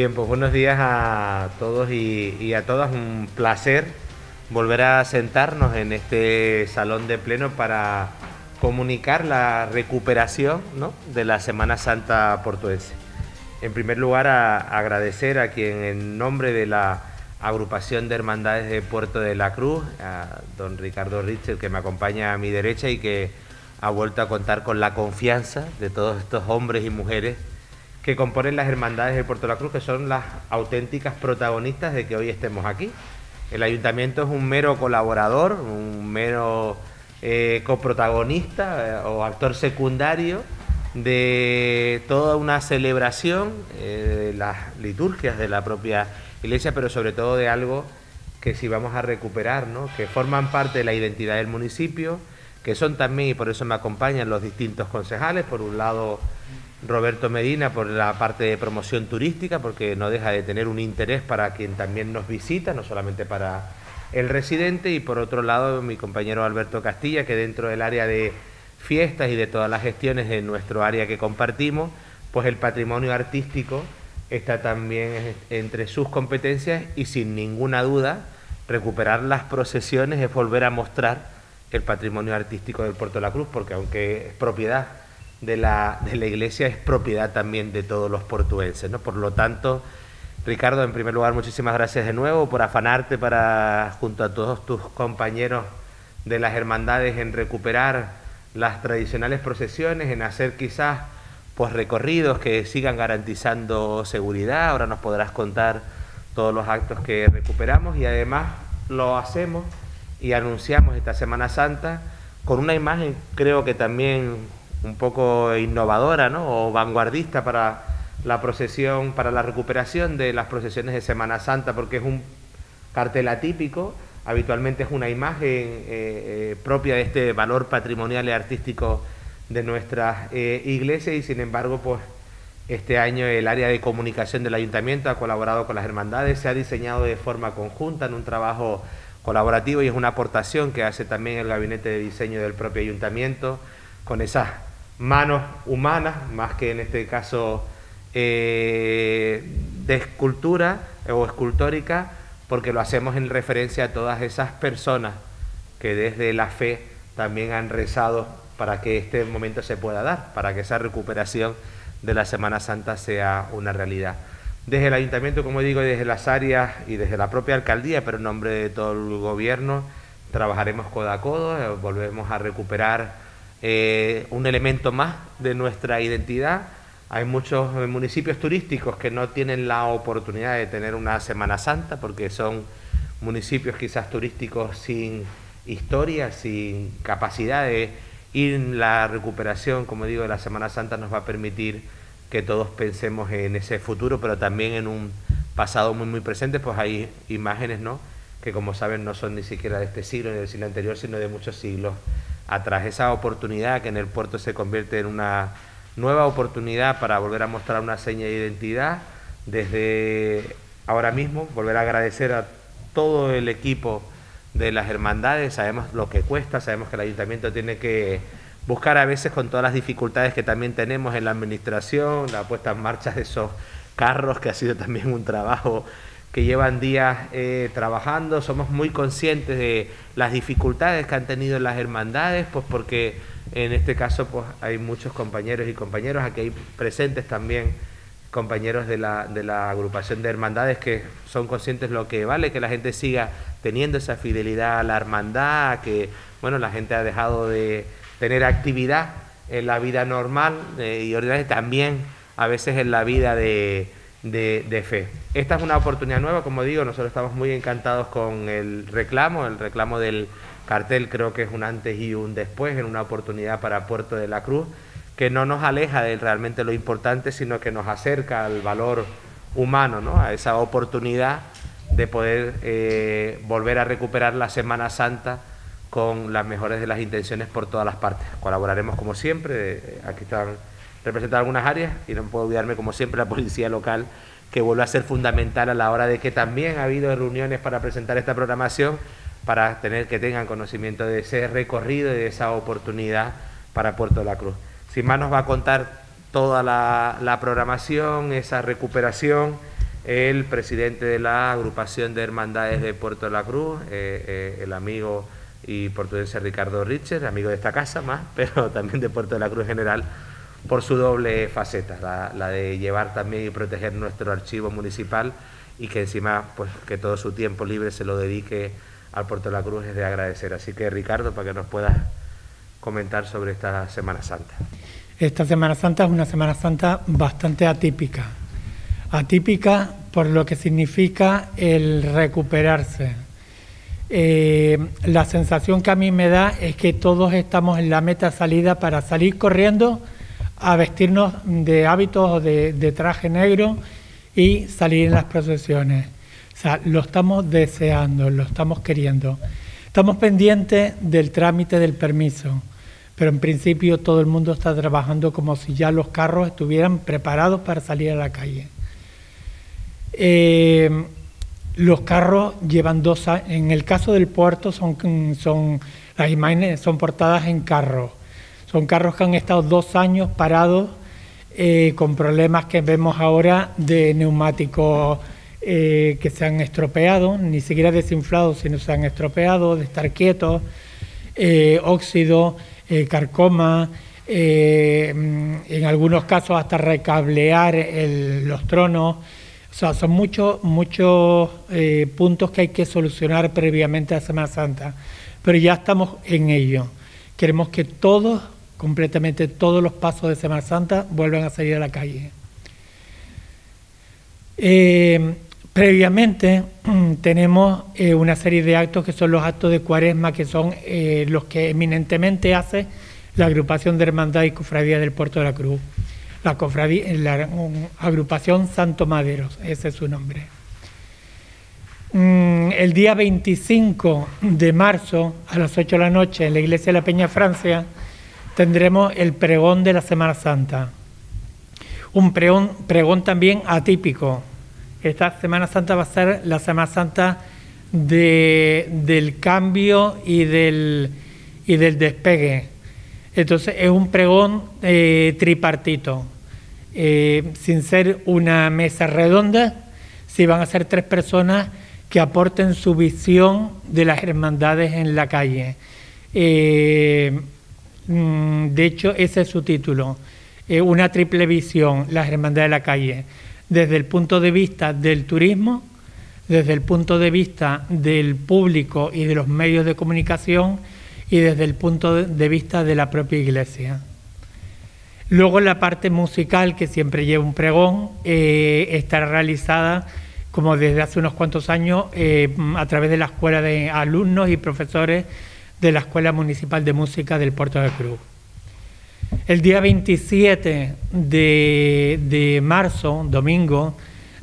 Bien, pues buenos días a todos y, a todas. Un placer volver a sentarnos en este salón de pleno para comunicar la recuperación de la Semana Santa portuense. En primer lugar, agradecer a quien en nombre de la agrupación de hermandades de Puerto de la Cruz, a don Ricardo Richel, que me acompaña a mi derecha y que ha vuelto a contar con la confianza de todos estos hombres y mujeres que componen las hermandades de Puerto la Cruz, que son las auténticas protagonistas de que hoy estemos aquí. El ayuntamiento es un mero colaborador, un mero eh, coprotagonista eh, o actor secundario de toda una celebración eh, de las liturgias de la propia iglesia, pero sobre todo de algo que si vamos a recuperar, ¿no? que forman parte de la identidad del municipio, que son también, y por eso me acompañan los distintos concejales, por un lado Roberto Medina por la parte de promoción turística, porque no deja de tener un interés para quien también nos visita, no solamente para el residente, y por otro lado mi compañero Alberto Castilla, que dentro del área de fiestas y de todas las gestiones de nuestro área que compartimos, pues el patrimonio artístico está también entre sus competencias y sin ninguna duda recuperar las procesiones es volver a mostrar el patrimonio artístico del Puerto de la Cruz, porque aunque es propiedad de la, de la iglesia, es propiedad también de todos los portuenses. ¿no? Por lo tanto, Ricardo, en primer lugar, muchísimas gracias de nuevo por afanarte para, junto a todos tus compañeros de las hermandades, en recuperar las tradicionales procesiones, en hacer quizás pues recorridos que sigan garantizando seguridad. Ahora nos podrás contar todos los actos que recuperamos y además lo hacemos y anunciamos esta Semana Santa con una imagen creo que también un poco innovadora ¿no? o vanguardista para la procesión, para la recuperación de las procesiones de Semana Santa, porque es un cartel atípico, habitualmente es una imagen eh, eh, propia de este valor patrimonial y artístico de nuestra eh, iglesia y sin embargo pues este año el área de comunicación del ayuntamiento ha colaborado con las hermandades, se ha diseñado de forma conjunta en un trabajo colaborativo y es una aportación que hace también el gabinete de diseño del propio ayuntamiento con esas manos humanas, más que en este caso eh, de escultura o escultórica, porque lo hacemos en referencia a todas esas personas que desde la fe también han rezado para que este momento se pueda dar, para que esa recuperación de la Semana Santa sea una realidad. Desde el ayuntamiento, como digo, desde las áreas y desde la propia alcaldía, pero en nombre de todo el gobierno, trabajaremos codo a codo, eh, volvemos a recuperar eh, un elemento más de nuestra identidad. Hay muchos municipios turísticos que no tienen la oportunidad de tener una Semana Santa porque son municipios quizás turísticos sin historia, sin capacidad de en la recuperación, como digo, de la Semana Santa nos va a permitir que todos pensemos en ese futuro, pero también en un pasado muy muy presente, pues hay imágenes, ¿no? que como saben no son ni siquiera de este siglo ni del siglo anterior, sino de muchos siglos atrás. Esa oportunidad que en el puerto se convierte en una nueva oportunidad para volver a mostrar una seña de identidad. Desde ahora mismo, volver a agradecer a todo el equipo de las hermandades, sabemos lo que cuesta, sabemos que el ayuntamiento tiene que buscar a veces con todas las dificultades que también tenemos en la administración, la puesta en marcha de esos carros, que ha sido también un trabajo que llevan días eh, trabajando, somos muy conscientes de las dificultades que han tenido las hermandades, pues porque en este caso pues hay muchos compañeros y compañeros, aquí hay presentes también compañeros de la, de la agrupación de hermandades que son conscientes lo que vale que la gente siga teniendo esa fidelidad a la hermandad, que bueno, la gente ha dejado de tener actividad en la vida normal eh, y ordinaria, también a veces en la vida de de, fe. Esta es una oportunidad nueva, como digo, nosotros estamos muy encantados con el reclamo, el reclamo del cartel creo que es un antes y un después, en una oportunidad para Puerto de la Cruz, que no nos aleja de realmente lo importante, sino que nos acerca al valor humano, ¿no? a esa oportunidad de poder eh, volver a recuperar la Semana Santa con las mejores de las intenciones por todas las partes. Colaboraremos como siempre, aquí están representar algunas áreas y no puedo olvidarme como siempre la policía local que vuelve a ser fundamental a la hora de que también ha habido reuniones para presentar esta programación para tener que tengan conocimiento de ese recorrido y de esa oportunidad para Puerto de la Cruz. Sin más nos va a contar toda la, programación, esa recuperación el presidente de la agrupación de hermandades de Puerto de la Cruz, eh, eh, el amigo y portugués Ricardo Richer, amigo de esta casa más, pero también de Puerto de la Cruz en general, por su doble faceta, la, de llevar también y proteger nuestro archivo municipal y que encima pues que todo su tiempo libre se lo dedique al Puerto de la Cruz es de agradecer. Así que Ricardo, para que nos puedas comentar sobre esta Semana Santa. Esta Semana Santa es una Semana Santa bastante atípica. Atípica por lo que significa el recuperarse. Eh, la sensación que a mí me da es que todos estamos en la meta salida para salir corriendo a vestirnos de hábitos o de, traje negro y salir en las procesiones. O sea, lo estamos deseando, lo estamos queriendo. Estamos pendientes del trámite del permiso pero en principio todo el mundo está trabajando como si ya los carros estuvieran preparados para salir a la calle. Eh, los carros llevan dos años, en el caso del puerto son, son, las imágenes son portadas en carros, son carros que han estado dos años parados eh, con problemas que vemos ahora de neumáticos eh, que se han estropeado, ni siquiera desinflados, sino se han estropeado, de estar quietos, óxido, eh, carcoma, eh, en algunos casos hasta recablear los tronos. O sea, son muchos, muchos eh, puntos que hay que solucionar previamente a Semana Santa, pero ya estamos en ello. Queremos que todos, completamente todos los pasos de Semana Santa vuelvan a salir a la calle. previamente tenemos una serie de actos que son los actos de cuaresma, que son los que eminentemente hace la agrupación de Hermandad y Cofradía del Puerto de la Cruz, la, la agrupación Santo Maderos, ese es su nombre. Mm, el día 25 de marzo, a las 8 de la noche, en la iglesia de la Peña Francia, tendremos el pregón de la Semana Santa. Un pregón, pregón también atípico. Esta Semana Santa va a ser la Semana Santa del cambio y del, y del despegue. Entonces es un pregón eh, tripartito, eh, sin ser una mesa redonda, si van a ser tres personas que aporten su visión de las hermandades en la calle. Eh, de hecho, ese es su título, una triple visión, las hermandades de la calle, desde el punto de vista del turismo, desde el punto de vista del público y de los medios de comunicación, y desde el punto de vista de la propia iglesia. Luego la parte musical, que siempre lleva un pregón, eh, está realizada como desde hace unos cuantos años eh, a través de la escuela de alumnos y profesores de la Escuela Municipal de Música del Puerto de Cruz. El día 27 de, de marzo, domingo,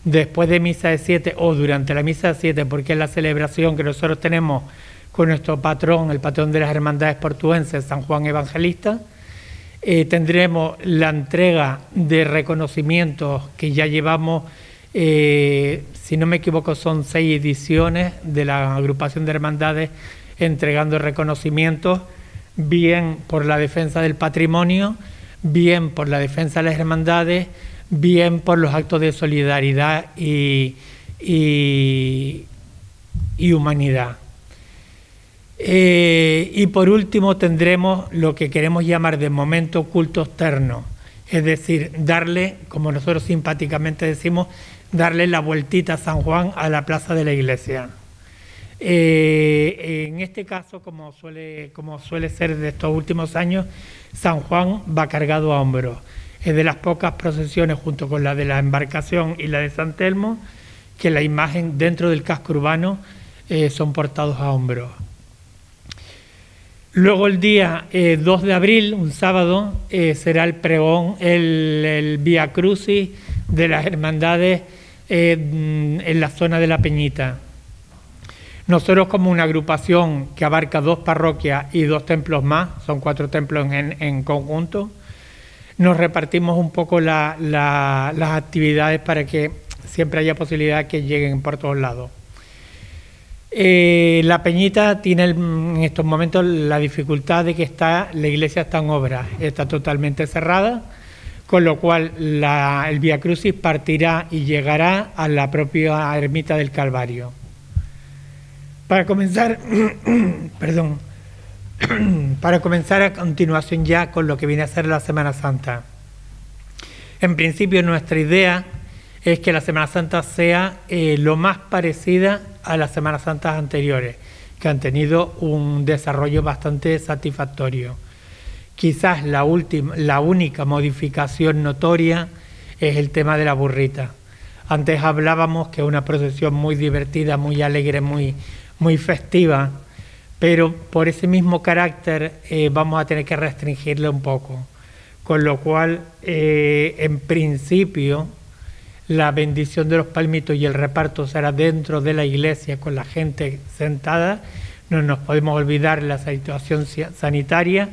después de misa de 7 o durante la misa de 7, porque es la celebración que nosotros tenemos con nuestro patrón, el patrón de las hermandades portuenses, San Juan Evangelista. Eh, tendremos la entrega de reconocimientos que ya llevamos, eh, si no me equivoco, son seis ediciones de la agrupación de hermandades entregando reconocimientos, bien por la defensa del patrimonio, bien por la defensa de las hermandades, bien por los actos de solidaridad y, humanidad. Eh, y por último tendremos lo que queremos llamar de momento culto externo, es decir, darle, como nosotros simpáticamente decimos, darle la vueltita a San Juan a la plaza de la iglesia. Eh, en este caso, como suele, como suele ser de estos últimos años, San Juan va cargado a hombros. Es de las pocas procesiones, junto con la de la embarcación y la de San Telmo, que la imagen dentro del casco urbano eh, son portados a hombros. Luego el día 2 eh, de abril, un sábado, será el pregón, el, el Via Crucis de las hermandades en la zona de la Peñita. Nosotros como una agrupación que abarca dos parroquias y dos templos más, son cuatro templos en, conjunto, nos repartimos un poco las actividades para que siempre haya posibilidad que lleguen por todos lados. Eh, la Peñita tiene en estos momentos la dificultad de que está, la iglesia está en obra, está totalmente cerrada, con lo cual el Via Crucis partirá y llegará a la propia ermita del Calvario. Para comenzar, perdón, para comenzar a continuación ya con lo que viene a ser la Semana Santa. En principio nuestra idea es que la Semana Santa sea eh, lo más parecida a las Semanas Santas anteriores, que han tenido un desarrollo bastante satisfactorio. Quizás la, última, la única modificación notoria es el tema de la burrita. Antes hablábamos que es una procesión muy divertida, muy alegre, muy, muy festiva, pero por ese mismo carácter eh, vamos a tener que restringirle un poco. Con lo cual, eh, en principio, la bendición de los palmitos y el reparto será dentro de la iglesia con la gente sentada. No nos podemos olvidar la situación sanitaria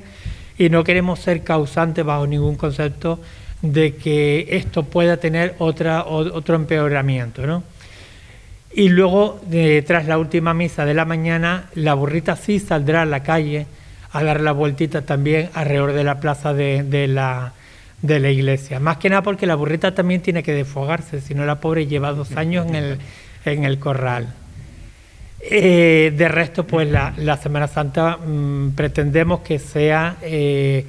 y no queremos ser causantes bajo ningún concepto de que esto pueda tener otra, otro empeoramiento. ¿no? Y luego, tras la última misa de la mañana, la burrita sí saldrá a la calle a dar la vueltita también alrededor de la plaza de, la, de la iglesia. Más que nada porque la burrita también tiene que desfogarse, si no la pobre lleva dos años en el, en el corral. Eh, de resto, pues la, Semana Santa mm, pretendemos que sea eh,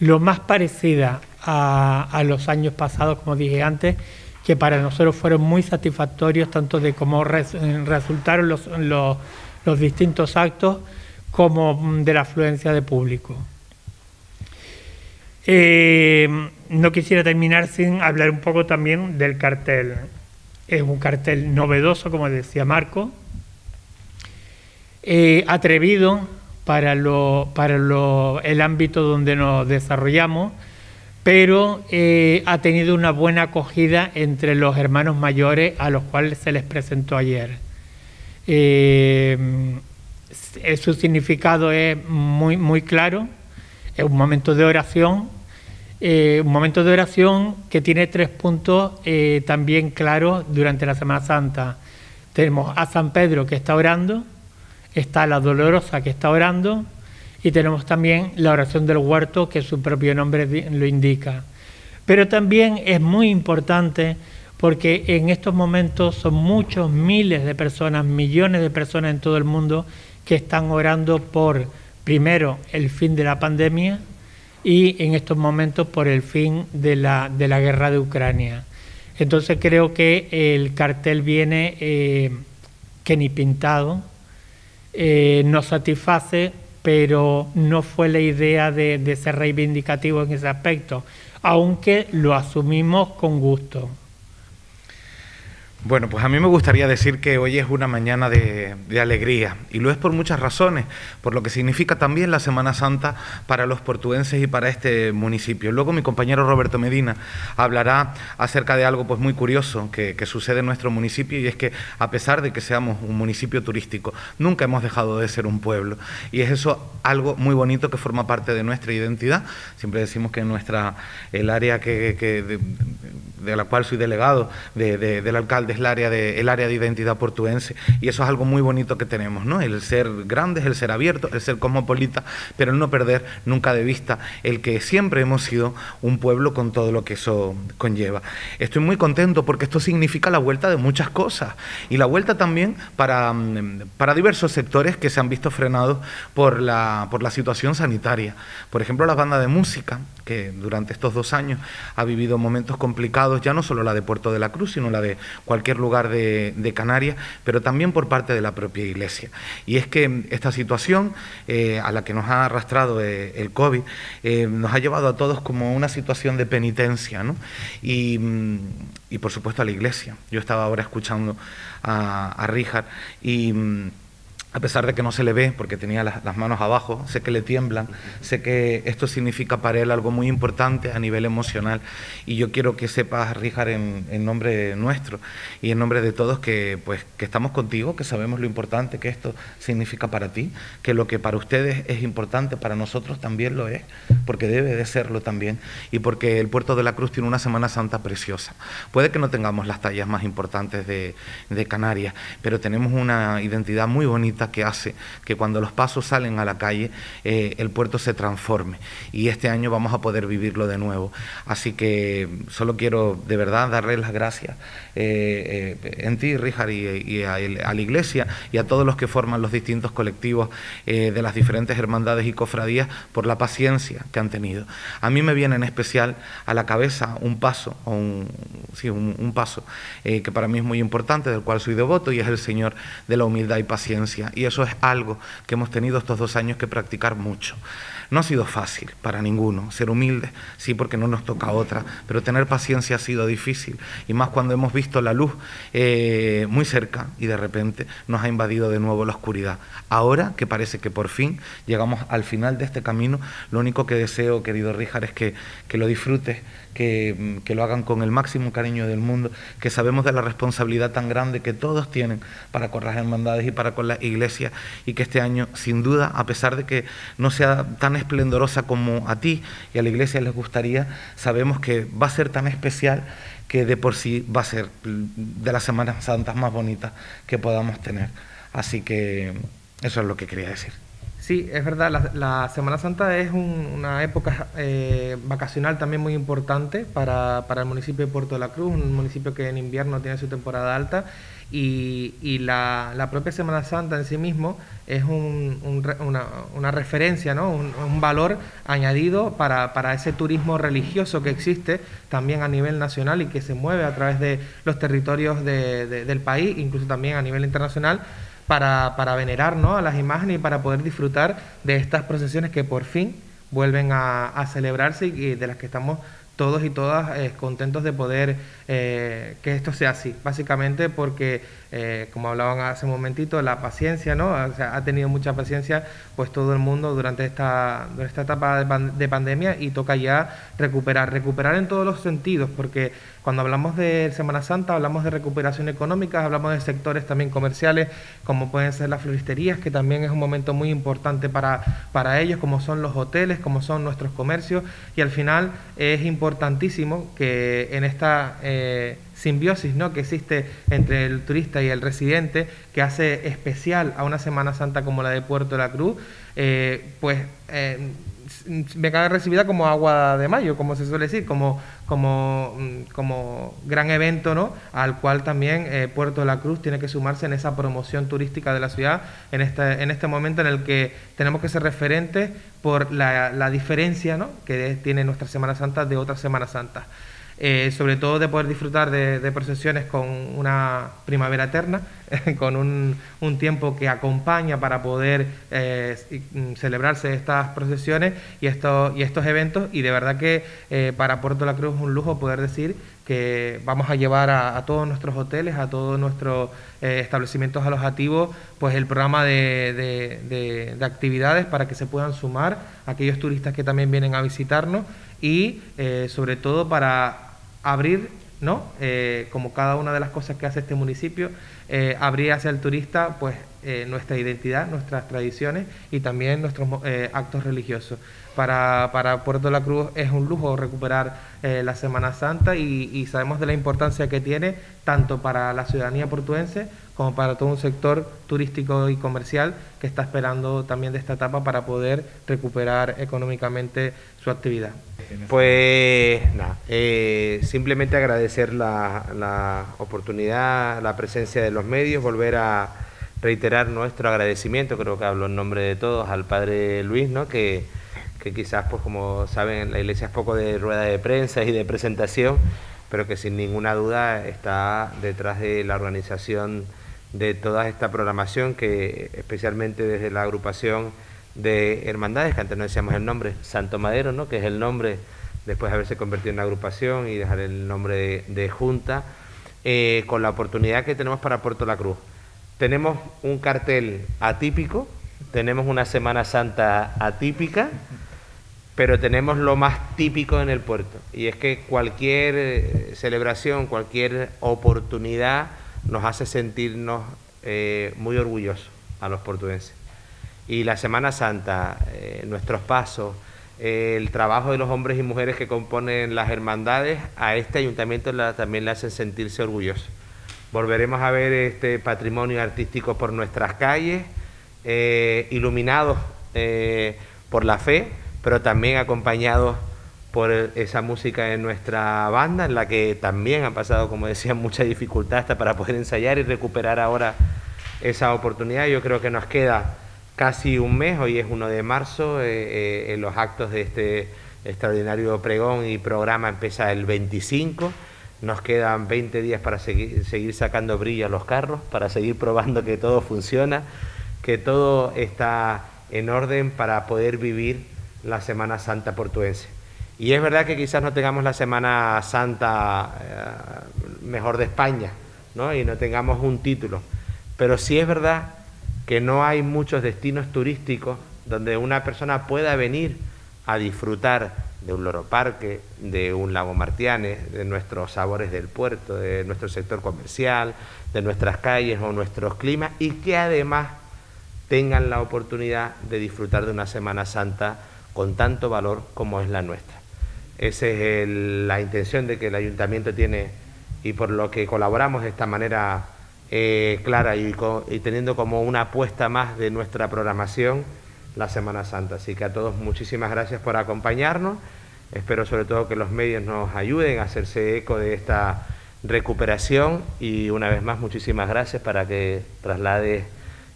lo más parecida a, los años pasados, como dije antes, que para nosotros fueron muy satisfactorios, tanto de cómo resultaron los, los, distintos actos como mm, de la afluencia de público. Eh, no quisiera terminar sin hablar un poco también del cartel. Es un cartel novedoso, como decía Marco, eh, atrevido para, lo, para lo, el ámbito donde nos desarrollamos, pero eh, ha tenido una buena acogida entre los hermanos mayores a los cuales se les presentó ayer. Eh, su significado es muy, muy claro, es un momento de oración, un momento de oración que tiene tres puntos también claros durante la Semana Santa. Tenemos a San Pedro que está orando, está la dolorosa que está orando y tenemos también la oración del huerto que su propio nombre lo indica. Pero también es muy importante porque en estos momentos son muchos miles de personas, millones de personas en todo el mundo que están orando por, primero, el fin de la pandemia y en estos momentos por el fin de la, de la guerra de Ucrania. Entonces creo que el cartel viene eh, que ni pintado, eh, satisface, pero no fue la idea de, ser reivindicativo en ese aspecto, aunque lo asumimos con gusto. Bueno, pues a mí me gustaría decir que hoy es una mañana de, alegría y lo es por muchas razones, por lo que significa también la Semana Santa para los portuenses y para este municipio. Luego mi compañero Roberto Medina hablará acerca de algo pues muy curioso que, sucede en nuestro municipio y es que a pesar de que seamos un municipio turístico, nunca hemos dejado de ser un pueblo y es eso algo muy bonito que forma parte de nuestra identidad. Siempre decimos que nuestra el área que, de, la cual soy delegado del alcalde es el área, de, el área de identidad portuense y eso es algo muy bonito que tenemos, ¿no? El ser grandes, el ser abierto, el ser cosmopolita, pero el no perder nunca de vista el que siempre hemos sido un pueblo con todo lo que eso conlleva. Estoy muy contento porque esto significa la vuelta de muchas cosas y la vuelta también para, mm, para diversos sectores que se han visto frenados por la, por la situación sanitaria. Por ejemplo, la banda de música, que durante estos dos años ha vivido momentos complicados, ya no solo la de Puerto de la Cruz, sino la de cualquier lugar de, Canarias, pero también por parte de la propia Iglesia. Y es que esta situación eh, a la que nos ha arrastrado eh, el COVID eh, nos ha llevado a todos como una situación de penitencia, ¿no? Y, mm, por supuesto a la Iglesia. Yo estaba ahora escuchando a, a y mm, a pesar de que no se le ve porque tenía las, manos abajo, sé que le tiemblan, sé que esto significa para él algo muy importante a nivel emocional y yo quiero que sepas, Richard, en, nombre nuestro y en nombre de todos que, pues, que estamos contigo, que sabemos lo importante que esto significa para ti, que lo que para ustedes es importante, para nosotros también lo es, porque debe de serlo también y porque el Puerto de la Cruz tiene una Semana Santa preciosa. Puede que no tengamos las tallas más importantes de Canarias, pero tenemos una identidad muy bonita que hace que cuando los pasos salen a la calle eh, el puerto se transforme y este año vamos a poder vivirlo de nuevo. Así que solo quiero de verdad darles las gracias eh, eh, en ti, Richard, y, a, la Iglesia y a todos los que forman los distintos colectivos de las diferentes hermandades y cofradías por la paciencia que han tenido. A mí me viene en especial a la cabeza un paso, un, sí, un, paso que para mí es muy importante, del cual soy devoto, y es el Señor de la humildad y paciencia. Y eso es algo que hemos tenido estos dos años que practicar mucho. No ha sido fácil para ninguno. Ser humilde, sí, porque no nos toca otra, pero tener paciencia ha sido difícil. Y más cuando hemos visto la luz eh, muy cerca y de repente nos ha invadido de nuevo la oscuridad. Ahora que parece que por fin llegamos al final de este camino, lo único que deseo, querido Ríjar, es que, que lo disfrutes, que, que, lo hagan con el máximo cariño del mundo, que sabemos de la responsabilidad tan grande que todos tienen para con las hermandades y para con la iglesia y que este año, sin duda, a pesar de que no sea tan esplendorosa como a ti y a la iglesia les gustaría, sabemos que va a ser tan especial que de por sí va a ser de las Semanas Santas más bonitas que podamos tener. Así que eso es lo que quería decir. Sí, es verdad, la, Semana Santa es una época eh, vacacional también muy importante para, para, el municipio de Puerto de la Cruz, un municipio que en invierno tiene su temporada alta y, la, propia Semana Santa en sí mismo es una, referencia, ¿no? un, valor añadido para, ese turismo religioso que existe también a nivel nacional y que se mueve a través de los territorios del país, incluso también a nivel internacional. Para, venerar a las imágenes y para poder disfrutar de estas procesiones que por fin vuelven a, a celebrarse y de las que estamos todos y todas eh, contentos de poder eh, que esto sea así, básicamente porque, eh, como hablaban hace un momentito, la paciencia, ¿no? O sea, ha tenido mucha paciencia pues todo el mundo durante esta, esta etapa de, pandemia y toca ya recuperar, recuperar en todos los sentidos, porque cuando hablamos de Semana Santa hablamos de recuperación económica, hablamos de sectores también comerciales, como pueden ser las floristerías, que también es un momento muy importante para, para ellos, como son los hoteles, como son nuestros comercios, y al final es importantísimo que en esta... Eh, simbiosis ¿no? que existe entre el turista y el residente, que hace especial a una Semana Santa como la de Puerto la Cruz, eh, pues eh, me cae recibida como agua de mayo, como se suele decir, como, como, mm, como gran evento, ¿no? Al cual también Puerto de la Cruz tiene que sumarse en esa promoción turística de la ciudad, en este, en este momento en el que tenemos que ser referentes por la, la diferencia ¿no? que tiene nuestra Semana Santa de otras Semanas Santas. Eh, sobre todo de poder disfrutar de, procesiones con una primavera eterna, con un, tiempo que acompaña para poder eh, mm, celebrarse estas procesiones y estos, y estos eventos. Y de verdad que eh, para Puerto La Cruz es un lujo poder decir que vamos a llevar a, todos nuestros hoteles, a todos nuestros establecimientos alojativos, pues el programa de, de, actividades para que se puedan sumar aquellos turistas que también vienen a visitarnos y sobre todo para abrir, ¿no? Eh, como cada una de las cosas que hace este municipio, eh, abrir hacia el turista pues eh, nuestra identidad, nuestras tradiciones y también nuestros actos religiosos. Para, para, Puerto La Cruz es un lujo recuperar la Semana Santa y, y, sabemos de la importancia que tiene tanto para la ciudadanía portuense como para todo un sector turístico y comercial que está esperando también de esta etapa para poder recuperar económicamente su actividad. Pues nada, eh, simplemente agradecer la, la, oportunidad, la presencia de los medios, volver a reiterar nuestro agradecimiento, creo que hablo en nombre de todos, al padre Luis, ¿no? que, que quizás, pues como saben, la iglesia es poco de rueda de prensa y de presentación, pero que sin ninguna duda está detrás de la organización de toda esta programación que especialmente desde la agrupación de hermandades, que antes no decíamos el nombre, Santo Madero, ¿no? que es el nombre después de haberse convertido en agrupación y dejar el nombre de, Junta, eh, con la oportunidad que tenemos para Puerto La Cruz. Tenemos un cartel atípico, tenemos una Semana Santa atípica, pero tenemos lo más típico en el puerto, y es que cualquier eh, celebración, cualquier oportunidad, nos hace sentirnos eh, muy orgullosos a los portugueses. Y la Semana Santa, eh, nuestros pasos, el trabajo de los hombres y mujeres que componen las hermandades, a este ayuntamiento también le hacen sentirse orgulloso. Volveremos a ver este patrimonio artístico por nuestras calles, eh, iluminados eh, por la fe, pero también acompañados por esa música de nuestra banda, en la que también han pasado, como decía, mucha dificultad hasta para poder ensayar y recuperar ahora esa oportunidad. Yo creo que nos queda casi un mes, hoy es 1 de marzo, en los actos de este extraordinario pregón y programa empieza el 25. Nos quedan 20 días para seguir, sacando brillo a los carros, para seguir probando que todo funciona, que todo está en orden para poder vivir la Semana Santa portuense. Y es verdad que quizás no tengamos la Semana Santa eh, mejor de España, ¿no? Y no tengamos un título. Pero sí es verdad que no hay muchos destinos turísticos donde una persona pueda venir a disfrutar de un loro parque, de un lago Martianes, de nuestros sabores del puerto, de nuestro sector comercial, de nuestras calles o nuestros climas y que además tengan la oportunidad de disfrutar de una Semana Santa con tanto valor como es la nuestra. Esa es la intención de que el ayuntamiento tiene y por lo que colaboramos de esta manera eh, clara y teniendo como una apuesta más de nuestra programación la Semana Santa. Así que a todos muchísimas gracias por acompañarnos. Espero sobre todo que los medios nos ayuden a hacerse eco de esta recuperación y una vez más muchísimas gracias para que traslade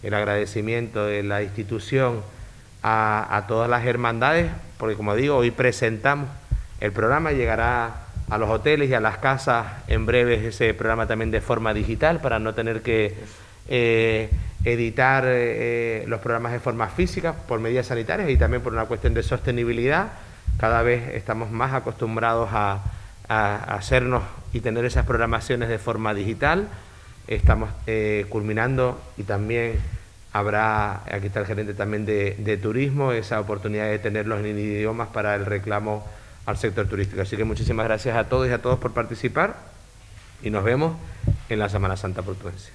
el agradecimiento de la institución a, todas las hermandades, porque como digo, hoy presentamos el programa, llegará a los hoteles y a las casas en breve ese programa también de forma digital para no tener que eh, editar eh, los programas de forma física por medidas sanitarias y también por una cuestión de sostenibilidad. Cada vez estamos más acostumbrados a, hacernos y tener esas programaciones de forma digital. Estamos eh, culminando y también habrá, aquí está el gerente también de, de, turismo, esa oportunidad de tenerlos en idiomas para el reclamo al sector turístico. Así que muchísimas gracias a todos y a todos por participar y nos vemos en la Semana Santa Portuense.